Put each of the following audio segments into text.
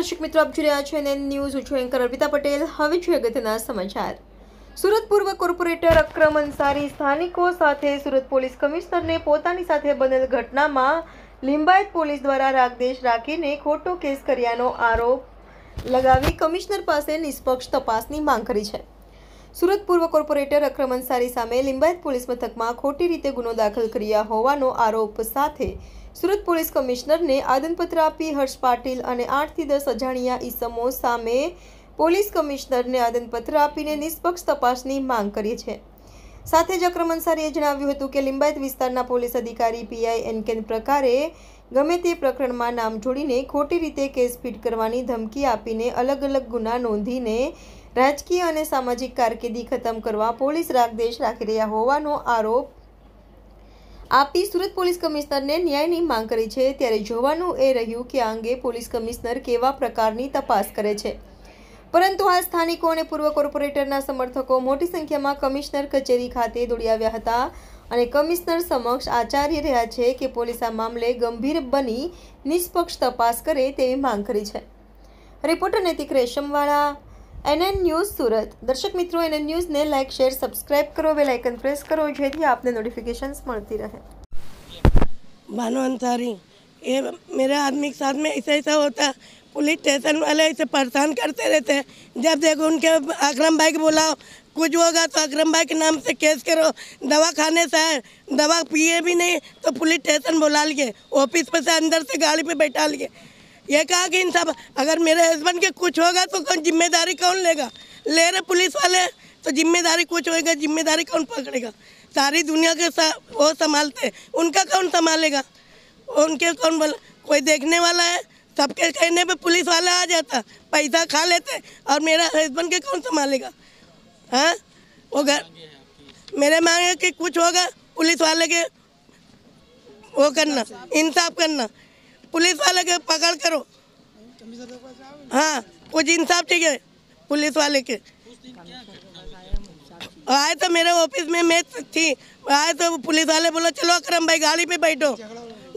દર્શક મિત્રો, આપ જોઈ રહ્યા છો એનએન ન્યૂઝ હું છું એન્કર અર્પિતા પટેલ. હવે જોઈએ અગત્યના સમાચાર. સુરત પૂર્વ કોર્પોરેટર અક્રમ અંસારી સ્થાનિકો સાથે સુરત પોલીસ કમિશનરને પોતાની સાથે બનેલ ઘટનામાં લિંબાયત પોલીસ દ્વારા રાગદેશ રાખીને ખોટો કેસ કર્યાનો આરોપ લગાવી કમિશનર પાસે નિષ્પક્ષ તપાસની માંગ કરી છે. સુરત પૂર્વ કોર્પોરેટર અક્રમ અંસારી સામે લિંબાયત પોલીસ મથકમાં ખોટી રીતે ગુનો દાખલ કર્યા હોવાનો આરોપ સાથે સુરત પોલીસ કમિશનરને આદનપત્ર આપી હર્ષ પાટીલ અને આઠથી દસ અજાણ્યા ઈસમો સામે પોલીસ કમિશનરને આદનપત્ર આપીને નિષ્પક્ષ તપાસની માંગ કરી છે. સાથે જ અક્રમ અંસારીએ જણાવ્યું હતું કે લિંબાયત વિસ્તારના પોલીસ અધિકારી પીઆઈ એનકેન પ્રકારે ગમે તે પ્રકરણમાં નામ જોડીને ખોટી રીતે કેસ ફીટ કરવાની ધમકી આપીને અલગ અલગ ગુના નોંધીને રાજકીય અને સામાજિક કારકિર્દી ખતમ કરવા પોલીસ રાગદેશ રાખી રહ્યા હોવાનો આરોપ આપી સુરત પોલીસ કમિશનરને ન્યાયની માંગ કરી છે. ત્યારે જોવાનું એ રહ્યું કે આ અંગે પોલીસ કમિશનર કેવા પ્રકારની તપાસ કરે છે. પરંતુ હાલ સ્થાનિકો અને પૂર્વ કોર્પોરેટરના સમર્થકો મોટી સંખ્યામાં કમિશનર કચેરી ખાતે દોડી આવ્યા હતા અને કમિશનર સમક્ષ આચાર્ય રહ્યા છે કે પોલીસ આ મામલે ગંભીર બની નિષ્પક્ષ તપાસ કરે તેવી માંગ કરી છે રિપોર્ટર નૈતિક રેશમવાળા એનએન ન્યૂઝ સુરત દર્શક મિત્રો એનએન ન્યૂઝને લાઇક શેર સબસ્ક્રાઇબ કરો બેલ આઇકન પ્રેસ કરો જેથી આપને નોટિફિકેશન્સ મળતી રહે भानु अंसारी ये मेरे आदमी के साथ में ऐसा ऐसा होता है पुलिस स्टेशन वाले ऐसे परेशान करते रहते हैं। जब देखो उनके अकरम भाई को बुलाओ कुछ होगा तो अकरम भाई के नाम से केस करो। दवा खाने से है दवा पिए भी नहीं तो पुलिस स्टेशन बुला लिए ऑफ़िस पे से अंदर से गाड़ी पे बैठा लिए। ये कहा कि इन सब अगर मेरे हस्बैंड के कुछ होगा तो कौन ज़िम्मेदारी कौन लेगा? ले रहे पुलिस वाले तो ज़िम्मेदारी कुछ होएगा ज़िम्मेदारी कौन पकड़ेगा? सारी दुनिया के सा, वो संभालते उनका कौन संभालेगा? उनके कौन बोला कोई देखने वाला है? सबके कहने पे पुलिस वाला आ जाता, पैसा खा लेते और मेरा हस्बैंड के कौन संभालेगा? हाँ? वो घर मेरे मांगे कि कुछ होगा, पुलिस वाले के वो करना, इंसाफ करना। पुलिस वाले के पकड़ करो। हाँ कुछ इंसाफ चाहिए पुलिस वाले के। आए तो मेरे ऑफ़िस में मैं थी, आए तो पुलिस वाले बोला, चलो अकरम भाई, गाड़ी पे बैठो।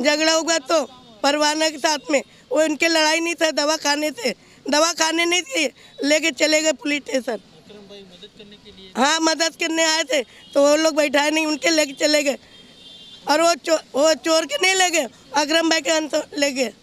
झगड़ा हुआ तो। परवाना के साथ में। वो उनके लड़ाई नहीं था दवा खाने से दवा खाने नहीं थे लेके चले गए पुलिस स्टेशन। हाँ मदद करने आए थे तो वो लोग बैठाए नहीं उनके लेके चले गए। और वो चो, वो चोर के नहीं ले गए अक्रम भाई के ले गए।